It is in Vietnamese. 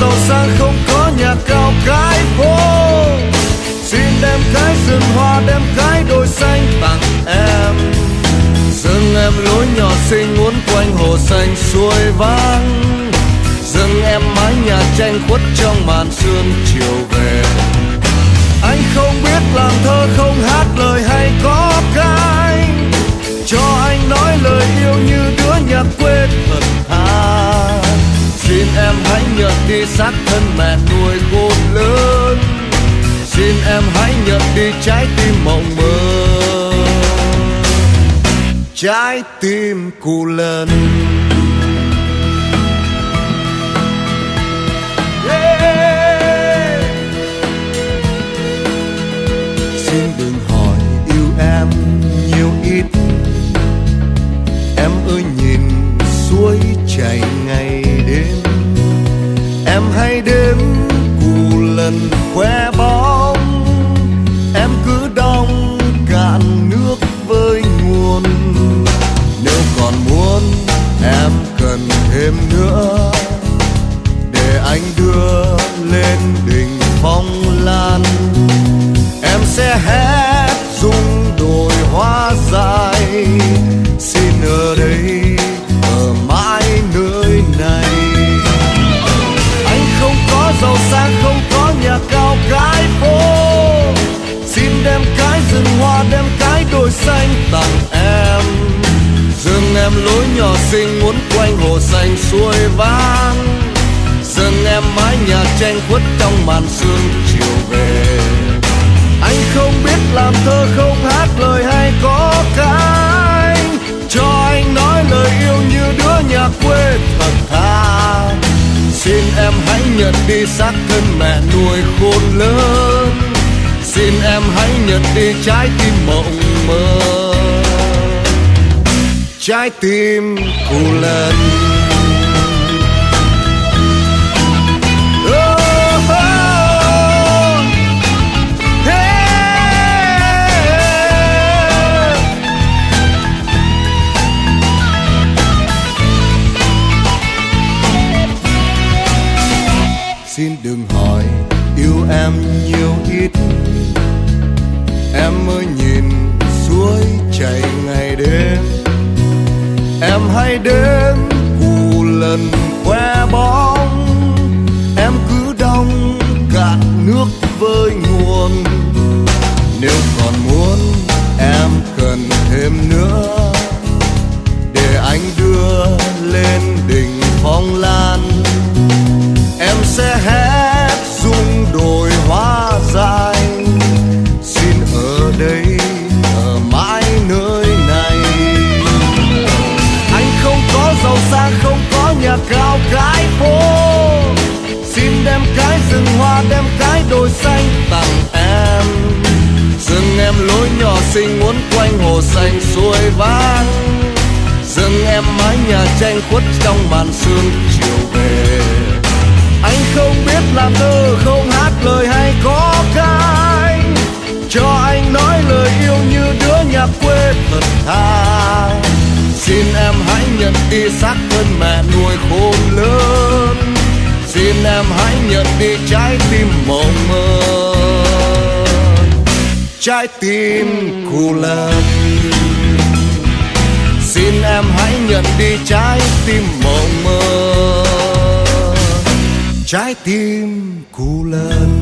giàu sang không có nhà cao cái phố. Xin đem cái rừng hoa, đem cái đồi xanh tặng em. Dừng em lối nhỏ xinh uốn quanh hồ xanh suối vang dừng em mái nhà tranh khuất trong màn sương chiều về. Anh không biết làm thơ, không hát lời hay có đi xác thân mẹ nuôi khôn lớn. Xin em hãy nhận đi trái tim mộng mơ. Trái tim cù lần hay đêm cù lần khoe bó. Tặng em. Dừng em lối nhỏ xinh muốn quanh hồ xanh suối vang. Dừng em mái nhà tranh khuất trong màn sương chiều về. Anh không biết làm thơ không hát lời hay có cái. Cho anh nói lời yêu như đứa nhà quê thật thà xin em hãy nhận đi xác thân mẹ nuôi khôn lớn. Xin em hãy nhận đi trái tim mộng mơ trái tim cụ lần. Oh, oh, oh. Xin đừng hỏi yêu em nhiều ít. Em mới nhìn suối chảy em hay đến cù xanh tặng em. Dừng em lối nhỏ xinh muốn quanh hồ xanh suối vang. Dừng em mái nhà tranh khuất trong màn sương chiều về. Anh không biết làm thơ, không hát lời hay có cái cho anh nói lời yêu như đứa nhạc quê thật thà. Xin em hãy nhận đi xác thân mẹ nuôi khôn lớn. Xin em hãy nhận đi trái tim mộng trái tim cù lần xin em hãy nhận đi trái tim mộng mơ. Trái tim cù lần